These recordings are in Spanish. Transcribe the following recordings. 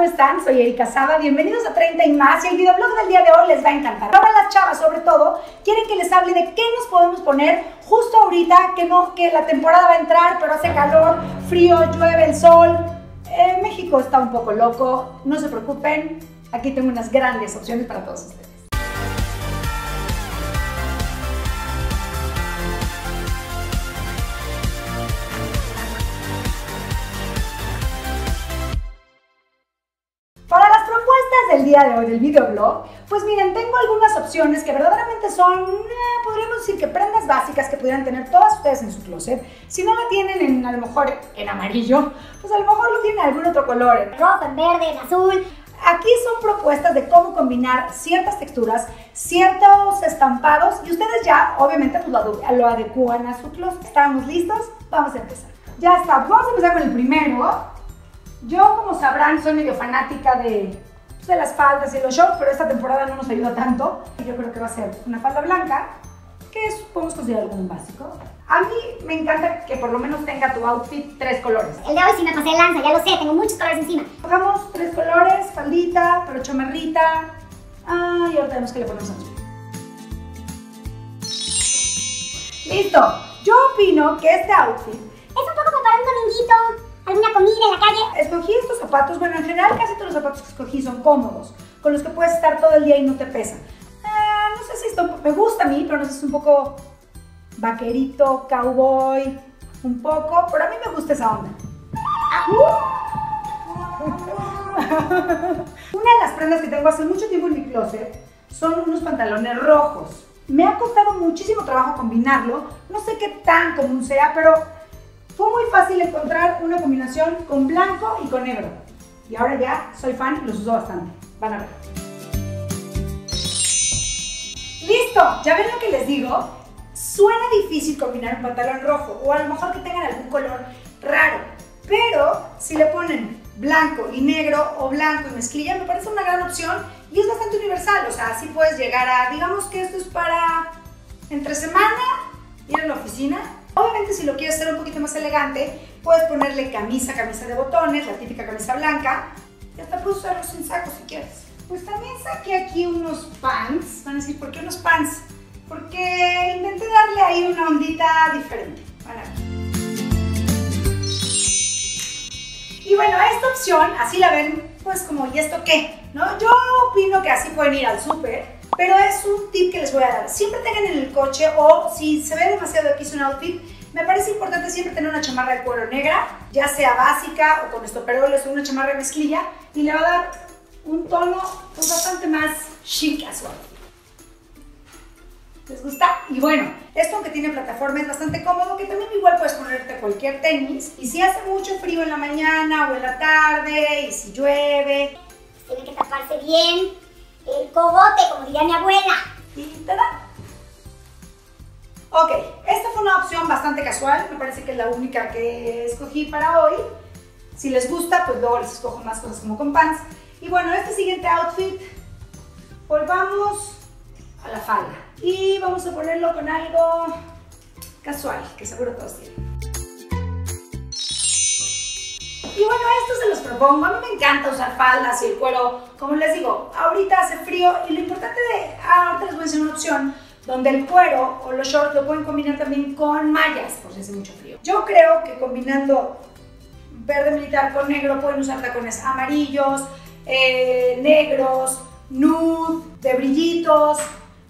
¿cómo están? Soy Erika Saba, bienvenidos a 30 y más y el videoblog del día de hoy les va a encantar. Ahora las chavas sobre todo quieren que les hable de qué nos podemos poner justo ahorita, que no, que la temporada va a entrar, pero hace calor, frío, llueve el sol. Eh, México está un poco loco, no se preocupen, aquí tengo unas grandes opciones para todos ustedes. Día de hoy del videoblog, pues miren, tengo algunas opciones que verdaderamente son, eh, podríamos decir que prendas básicas que pudieran tener todas ustedes en su closet. Si no la tienen en, a lo mejor en amarillo, pues a lo mejor lo tienen en algún otro color. En rojo, en verde, en azul. Aquí son propuestas de cómo combinar ciertas texturas, ciertos estampados y ustedes ya obviamente pues, lo, lo adecúan a su closet. ¿Estamos listos? Vamos a empezar. Ya está, vamos a empezar con el primero. Yo, como sabrán, soy medio fanática de, de las faldas y los shorts, pero esta temporada no nos ayuda tanto. Yo creo que va a ser una falda blanca, que es, podemos considerar algo básico. A mí me encanta que por lo menos tenga tu outfit tres colores. El de hoy sí me pasé lanza, ya lo sé, tengo muchos colores encima. Hagamos tres colores, faldita, pero chamarrita. Ah, y ahora tenemos que le ponemos azul. Listo. Yo opino que este outfit Es un poco como para un dominguito, alguna comida en la calle. Escogí estos zapatos, bueno, en general casi todos los zapatos que escogí son cómodos, con los que puedes estar todo el día y no te pesan. Ah, no sé si esto me gusta a mí, pero no sé si es un poco vaquerito, cowboy, un poco, pero a mí me gusta esa onda. Una de las prendas que tengo hace mucho tiempo en mi closet son unos pantalones rojos. Me ha costado muchísimo trabajo combinarlo, no sé qué tan común sea, pero fue muy fácil encontrar una combinación con blanco y con negro. Y ahora ya soy fan y los uso bastante. Van a ver. ¡Listo! ¿Ya ven lo que les digo? Suena difícil combinar un pantalón rojo o a lo mejor que tengan algún color raro. Pero si le ponen blanco y negro o blanco y mezclilla, me parece una gran opción y es bastante universal. O sea, así puedes llegar a, digamos que esto es para entre semana, ir a la oficina Obviamente si lo quieres hacer un poquito más elegante, puedes ponerle camisa, camisa de botones, la típica camisa blanca, y hasta puedes usarlo sin saco si quieres. Pues también saqué aquí unos pants, van a decir, ¿por qué unos pants? Porque intenté darle ahí una ondita diferente. Y bueno, esta opción, así la ven, pues como, ¿y esto qué? ¿No? Yo opino que así pueden ir al súper pero es un tip que les voy a dar. Siempre tengan en el coche o si se ve demasiado aquí un outfit, me parece importante siempre tener una chamarra de cuero negra, ya sea básica o con estoperoles o una chamarra de mezclilla y le va a dar un tono pues, bastante más chic a su. ¿Les gusta? Y bueno, esto aunque tiene plataforma es bastante cómodo, que también igual puedes ponerte cualquier tenis. Y si hace mucho frío en la mañana o en la tarde, y si llueve... Tiene que taparse bien el cogote, como diría mi abuela. Y tada. Ok, esta fue una opción bastante casual, me parece que es la única que escogí para hoy. Si les gusta, pues luego les escojo más cosas como con pants. Y bueno, este siguiente outfit, volvamos a la falda. Y vamos a ponerlo con algo casual, que seguro todos tienen. Y bueno, esto se los propongo. A mí me encanta usar faldas y el cuero. Como les digo, ahorita hace frío y lo importante de... Ah, ahorita les voy a decir una opción donde el cuero o los shorts lo pueden combinar también con mallas, por si hace mucho frío. Yo creo que combinando verde militar con negro pueden usar tacones amarillos, eh, negros, nude, de brillitos.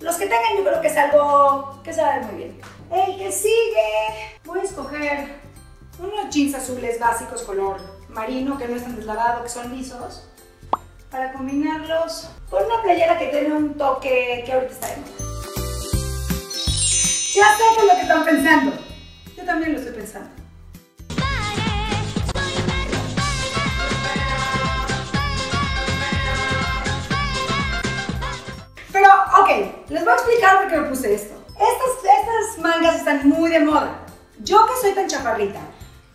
Los que tengan yo creo que es algo que se va a ver muy bien. El que sigue, voy a escoger unos jeans azules básicos color marino que no están deslavados, que son lisos, para combinarlos con una playera que tiene un toque que ahorita está de moda. Ya sé qué es lo que están pensando. Yo también lo estoy pensando. Pero, ok, les voy a explicar por qué me puse esto. Estas, estas mangas están muy de moda. Yo que soy tan chaparrita,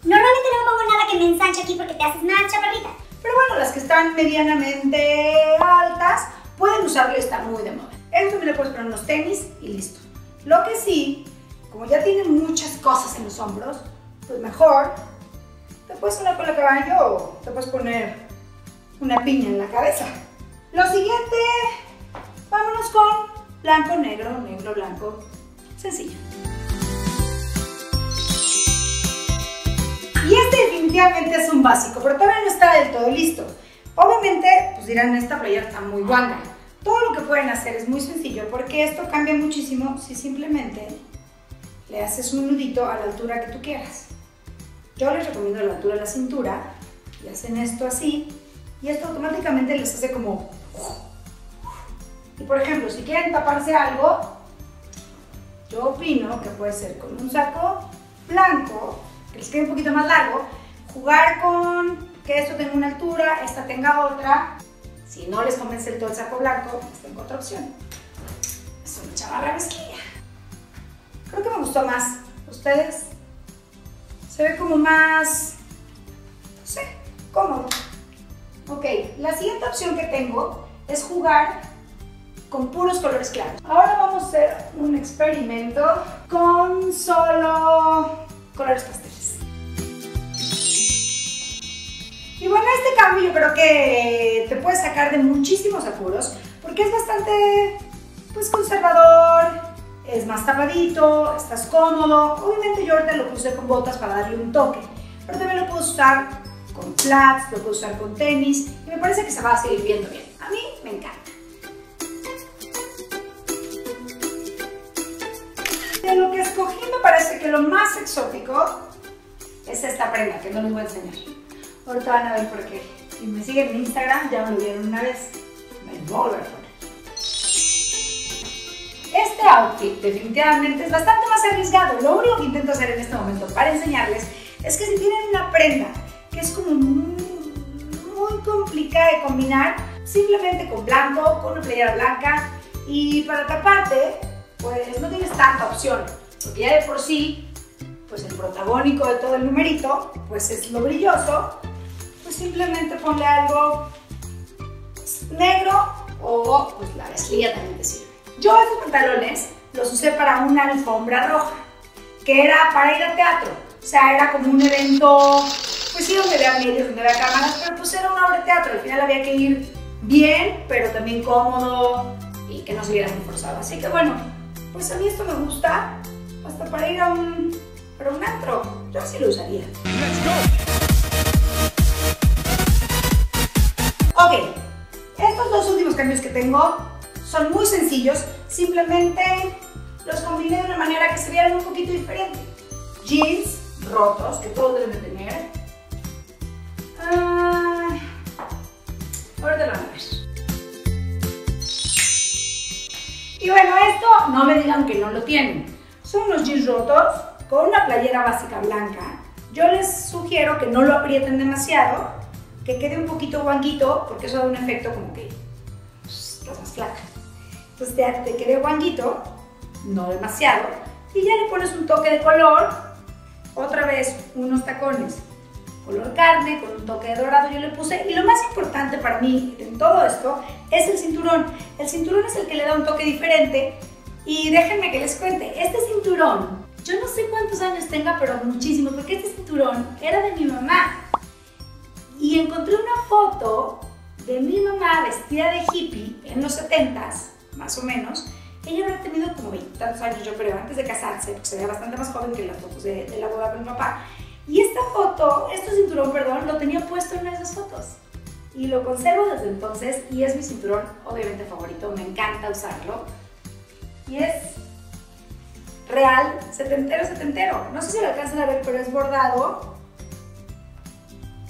Normalmente no pongo nada que me ensanche aquí porque te haces más chaparrita. Pero bueno, las que están medianamente altas pueden usarlo y está muy de moda. Esto me le puedes poner unos tenis y listo. Lo que sí, como ya tiene muchas cosas en los hombros, pues mejor te puedes poner con la caballo o te puedes poner una piña en la cabeza. Lo siguiente, vámonos con blanco, negro, negro, blanco. Sencillo. Y este definitivamente es un básico, pero todavía no está del todo listo. Obviamente, pues dirán, esta playera está muy guanga. Todo lo que pueden hacer es muy sencillo porque esto cambia muchísimo si simplemente le haces un nudito a la altura que tú quieras. Yo les recomiendo la altura de la cintura y hacen esto así y esto automáticamente les hace como... Y por ejemplo, si quieren taparse algo, yo opino que puede ser con un saco blanco, que les quede un poquito más largo, jugar con que esto tenga una altura, esta tenga otra. Si no les convence el todo el saco blanco, pues tengo otra opción. Es una chavarra mezquilla. Creo que me gustó más. ¿Ustedes? Se ve como más, no sé, cómodo. Ok, la siguiente opción que tengo es jugar con puros colores claros. Ahora vamos a hacer un experimento con solo colores pasteles. Bueno, este cambio yo creo que te puede sacar de muchísimos apuros porque es bastante pues conservador, es más tapadito, estás cómodo. Obviamente yo ahorita lo puse con botas para darle un toque, pero también lo puedo usar con flats, lo puedo usar con tenis y me parece que se va a seguir viendo bien. A mí me encanta. De lo que escogí me parece que lo más exótico es esta prenda que no les voy a enseñar. Ahorita van a ver por qué. Si me siguen en Instagram ya me lo vieron una vez. Me voy este outfit definitivamente es bastante más arriesgado. Lo único que intento hacer en este momento para enseñarles es que si tienen una prenda que es como muy, muy complicada de combinar, simplemente con blanco, con una playera blanca y para taparte, pues no tienes tanta opción, porque ya de por sí, pues el protagónico de todo el numerito, pues es lo brilloso, pues simplemente ponle algo negro o pues la mezclilla también te sirve. Yo estos pantalones los usé para una alfombra roja, que era para ir al teatro. O sea, era como un evento, pues sí, donde había medios, donde había cámaras, pero pues era una obra de teatro. Al final había que ir bien, pero también cómodo y que no se viera muy forzado. Así que bueno, pues a mí esto me gusta, hasta para ir a un, para un antro. Yo sí lo usaría. Ok, estos dos últimos cambios que tengo son muy sencillos, simplemente los combiné de una manera que se vieran un poquito diferente. Jeans rotos, que todos deben de tener. Ah, ahora te lo a ver. Y bueno, esto no me digan que no lo tienen. Son unos jeans rotos con una playera básica blanca. Yo les sugiero que no lo aprieten demasiado, que quede un poquito guanguito, porque eso da un efecto como que pues, estás más flaca. Entonces ya te quede guanguito, no demasiado, y ya le pones un toque de color, otra vez unos tacones color carne con un toque de dorado yo le puse y lo más importante para mí en todo esto es el cinturón. El cinturón es el que le da un toque diferente y déjenme que les cuente, este cinturón, yo no sé cuántos años tenga, pero muchísimos, porque este cinturón era de mi mamá. Y encontré una foto de mi mamá vestida de hippie en los 70s más o menos, ella habrá tenido como 20 tantos años, yo creo, antes de casarse, porque se veía bastante más joven que las fotos de, de la boda con mi papá. Y esta foto, este cinturón, perdón, lo tenía puesto en una de esas fotos. Y lo conservo desde entonces y es mi cinturón obviamente favorito, me encanta usarlo. Y es real, setentero, setentero. No sé si lo alcanzan a ver, pero es bordado.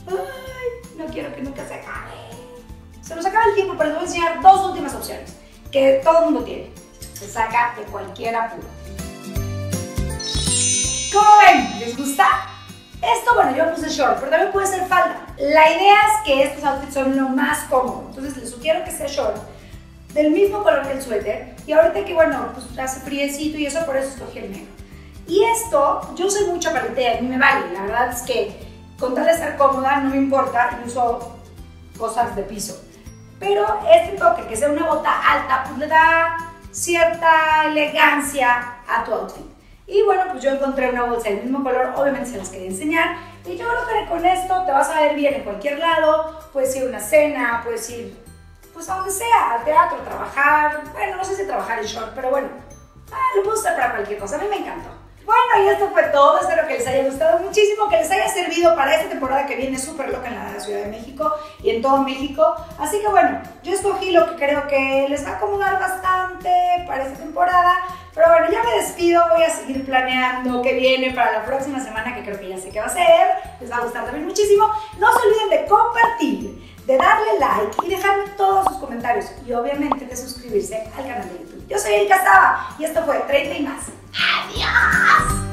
Ay, no quiero que nunca se acabe. Se nos acaba el tiempo, pero les voy a enseñar dos últimas opciones que todo el mundo tiene. Se saca de cualquier apuro. ¿Cómo ven? ¿Les gusta? Esto, bueno, yo puse short, pero también puede ser falda. La idea es que estos outfits son lo más cómodo. Entonces les sugiero que sea short, del mismo color que el suéter. Y ahorita que, bueno, pues hace friecito y eso, por eso escogí el negro. Y esto, yo soy mucha paletea, a mí me vale. La verdad es que con tal de estar cómoda, no me importa, y uso cosas de piso. Pero este toque, que sea una bota alta, pues le da cierta elegancia a tu outfit. Y bueno, pues yo encontré una bolsa del mismo color, obviamente se las quería enseñar. Y yo creo que con esto te vas a ver bien en cualquier lado, puedes ir a una cena, puedes ir, pues a donde sea, al teatro, trabajar, bueno, no sé si trabajar en short, pero bueno, ah, lo para cualquier cosa, a mí me encantó. Bueno, y esto fue todo. Espero que les haya gustado muchísimo, que les haya servido para esta temporada que viene súper loca en la Ciudad de México y en todo México. Así que bueno, yo escogí lo que creo que les va a acomodar bastante para esta temporada. Pero bueno, ya me despido. Voy a seguir planeando qué viene para la próxima semana, que creo que ya sé qué va a ser. Les va a gustar también muchísimo. No se olviden de compartir, de darle like y dejarme todos sus comentarios. Y obviamente de suscribirse al canal de YouTube. Yo soy Erika Saba y esto fue 30 y más. ¡Adiós!